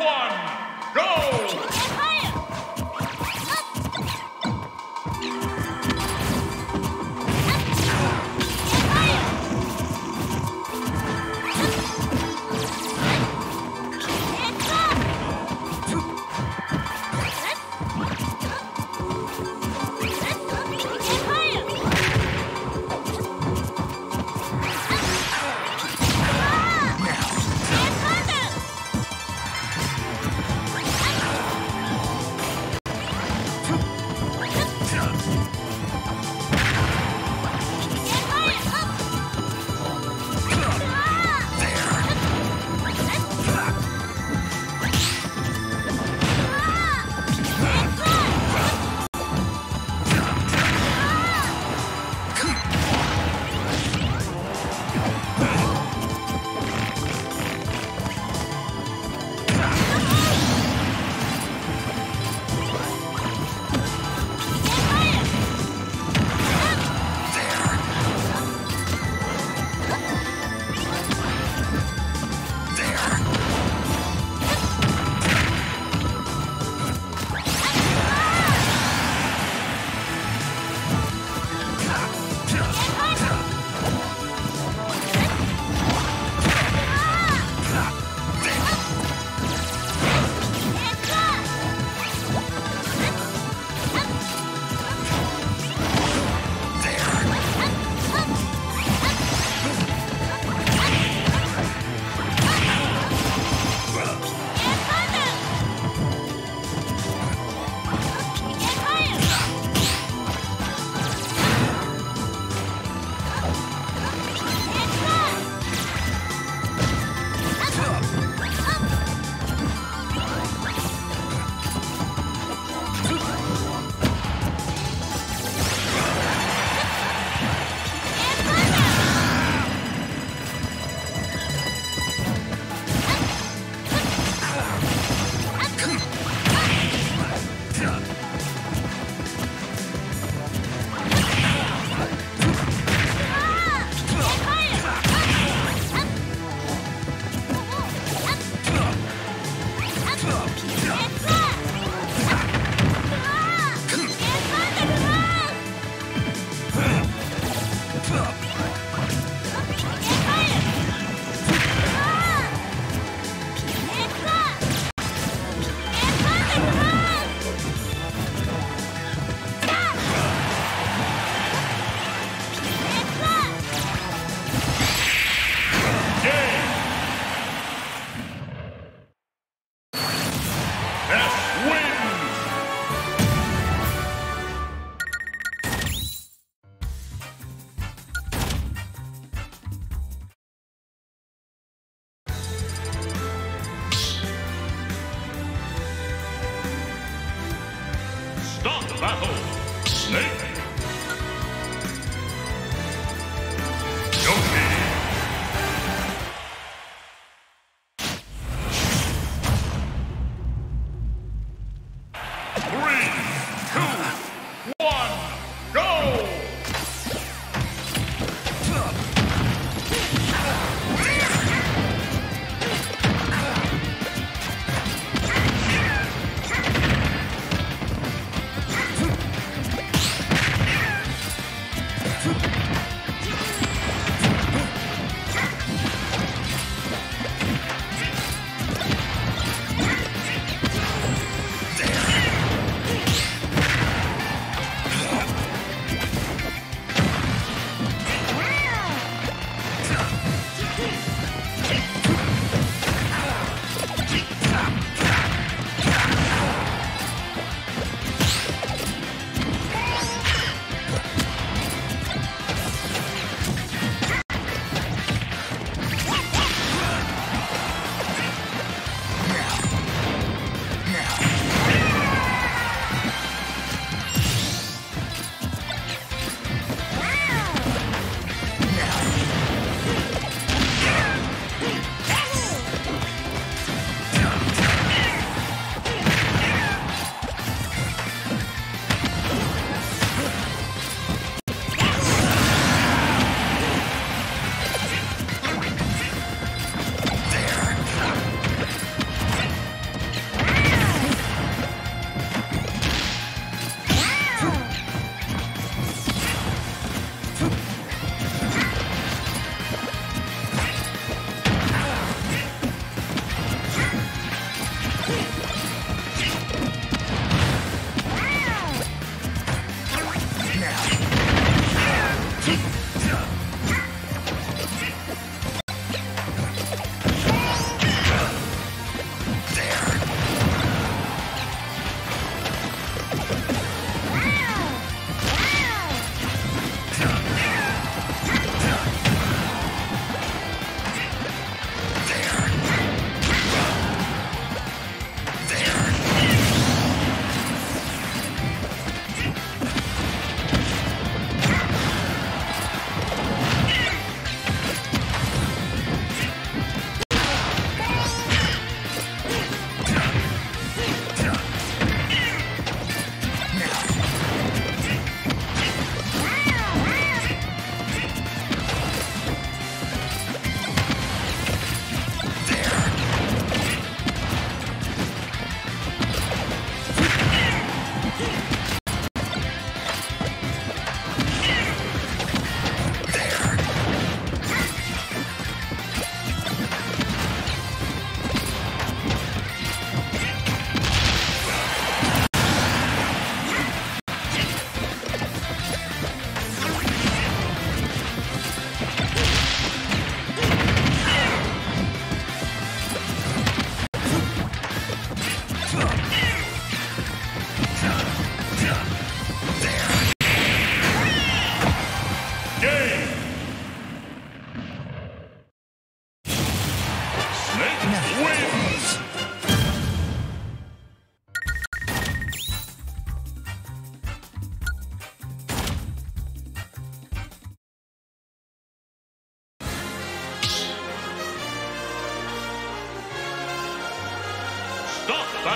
one, go!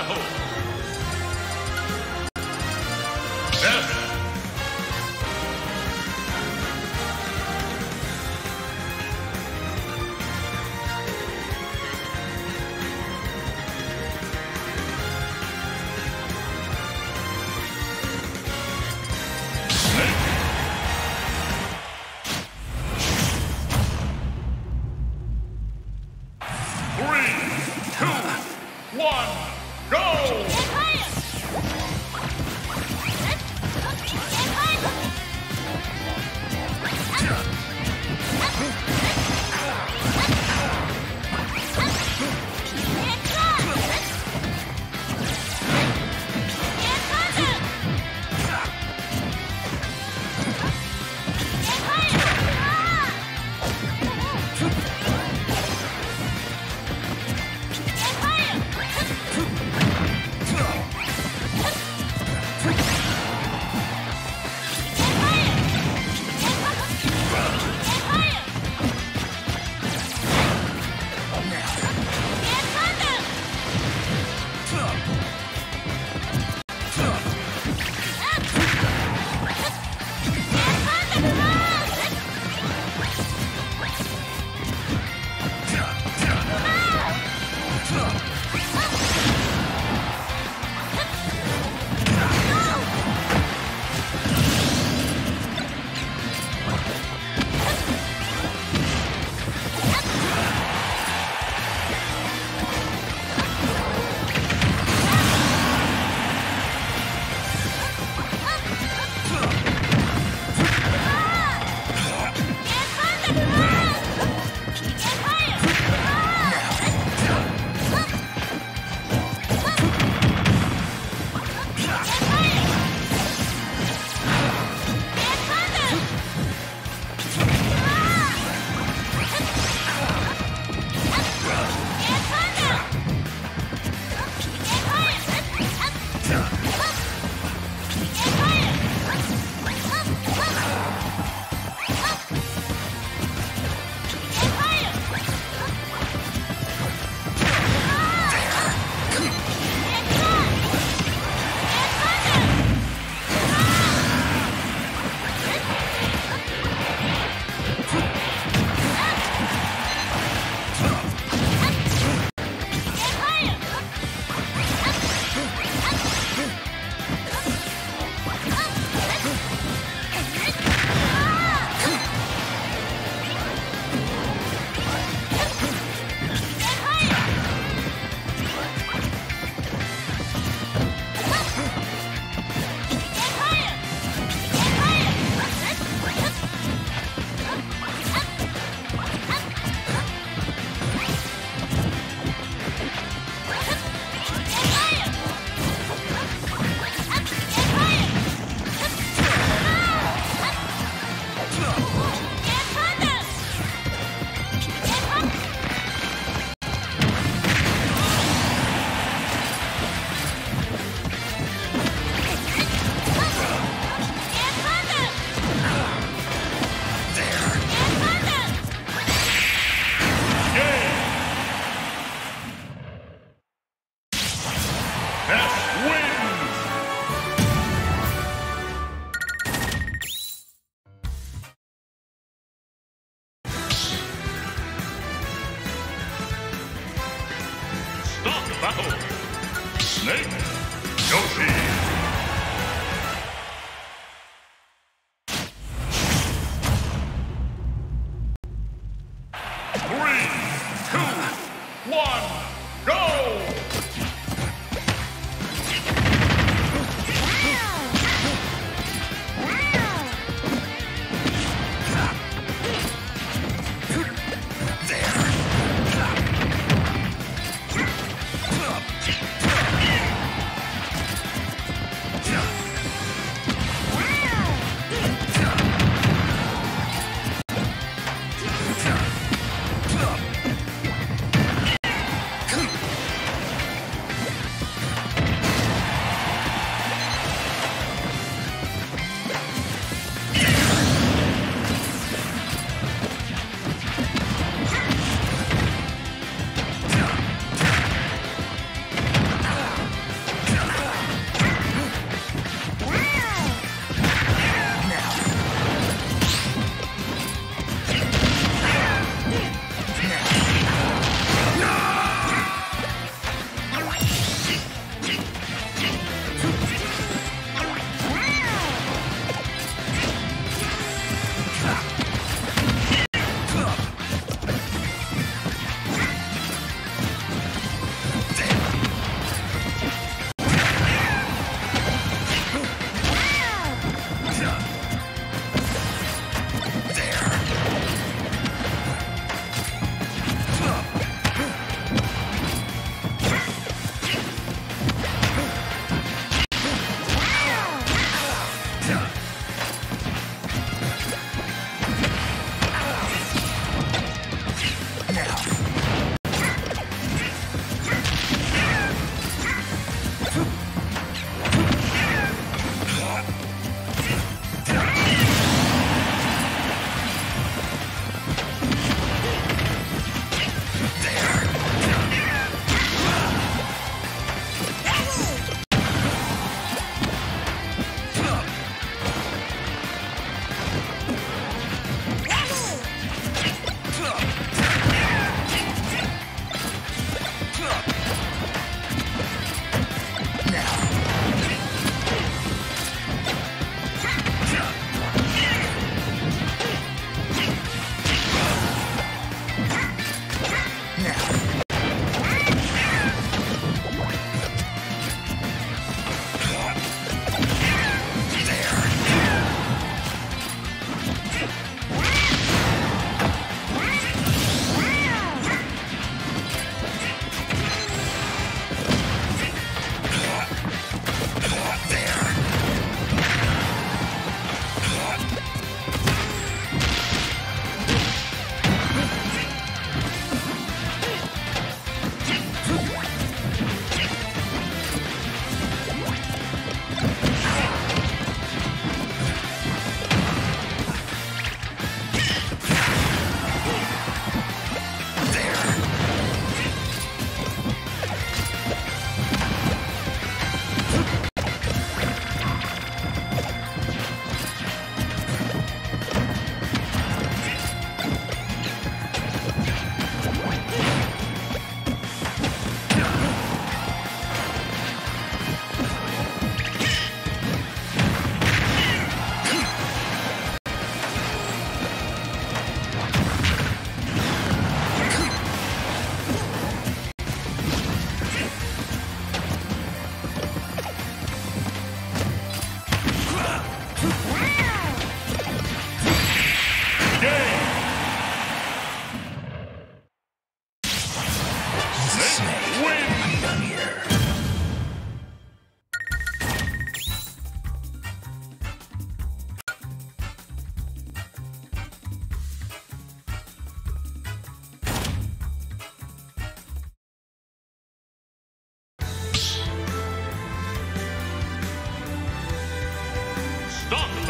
Battle. Three, two, one, battle. Snake Yoshi.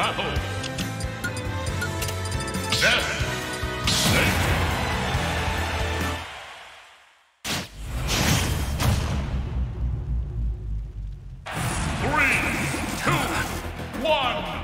Battle. Death. Three, two, one,